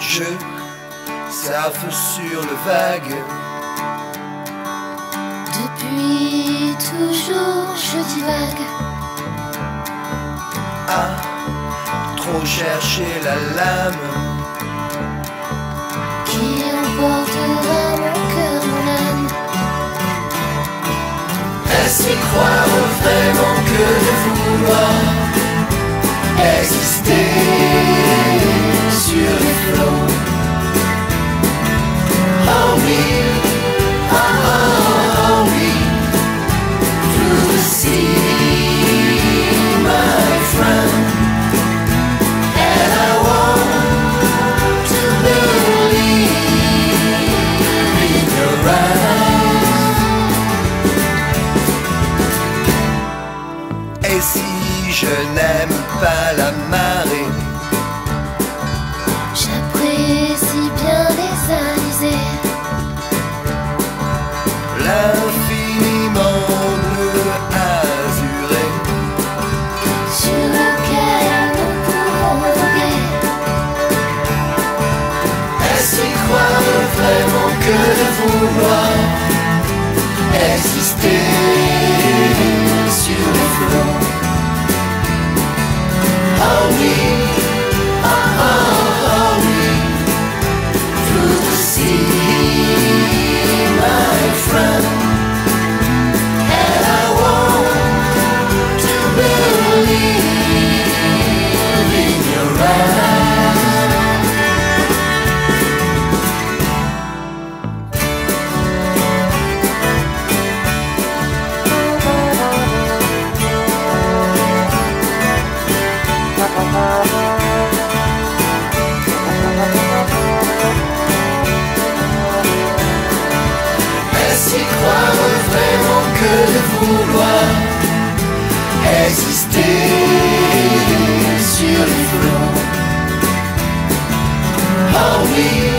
Je surfe sur le vague. Depuis toujours, je divague. À trop chercher la lame qui emportera mon cœur, mon âme? Est-ce croire vraiment que de vouloir exister sur si je n'aime pas la marée vouloir exister sur les flots. Oh oui,